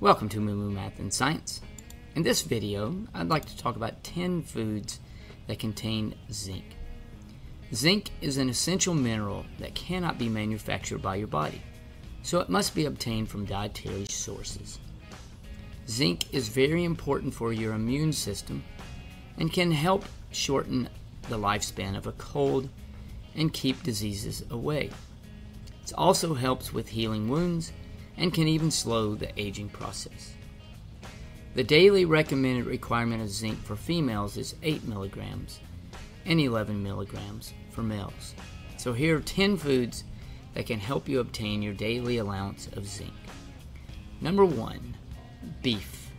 Welcome to Moo Math and Science. In this video, I'd like to talk about 10 foods that contain zinc. Zinc is an essential mineral that cannot be manufactured by your body, so it must be obtained from dietary sources. Zinc is very important for your immune system and can help shorten the lifespan of a cold and keep diseases away. It also helps with healing wounds and can even slow the aging process. The daily recommended requirement of zinc for females is 8 milligrams and 11 milligrams for males. So here are 10 foods that can help you obtain your daily allowance of zinc. Number 1, beef.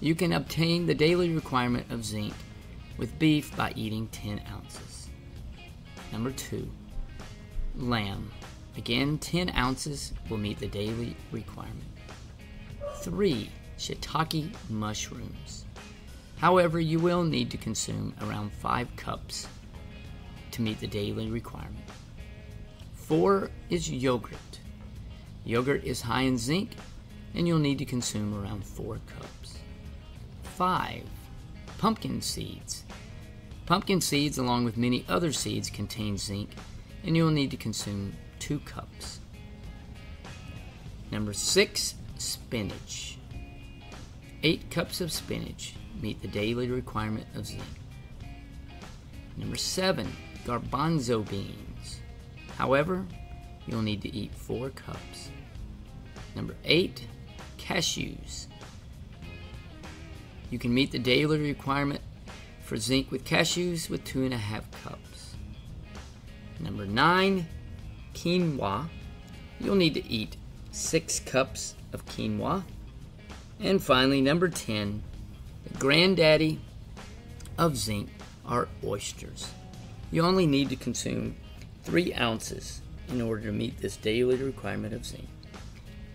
You can obtain the daily requirement of zinc with beef by eating 10 ounces. Number 2, lamb. Again, 10 ounces will meet the daily requirement. 3. Shiitake mushrooms. However, you will need to consume around 5 cups to meet the daily requirement. 4 is yogurt. Yogurt is high in zinc and you'll need to consume around 4 cups. 5. Pumpkin seeds. Pumpkin seeds, along with many other seeds, contain zinc and you'll need to consume 2 cups. Number 6, spinach. 8 cups of spinach meet the daily requirement of zinc. Number 7, garbanzo beans. However, you'll need to eat 4 cups. Number 8, cashews. You can meet the daily requirement for zinc with cashews with 2.5 cups. Number 9, quinoa, you'll need to eat six cups of quinoa. And finally, number 10, the granddaddy of zinc are oysters. You only need to consume three ounces in order to meet this daily requirement of zinc.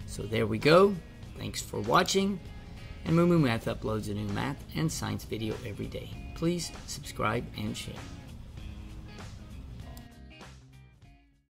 So there we go. Thanks for watching. And Moo Moo Math uploads a new math and science video every day. Please subscribe and share.